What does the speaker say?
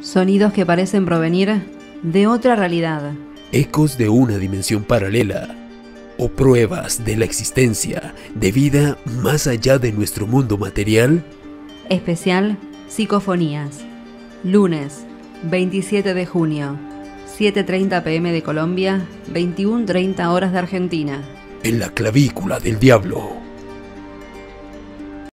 Sonidos que parecen provenir de otra realidad. Ecos de una dimensión paralela o pruebas de la existencia de vida más allá de nuestro mundo material. Especial Psicofonías. Lunes, 27 de junio, 7.30 pm de Colombia, 21.30 horas de Argentina. En la clavícula del diablo.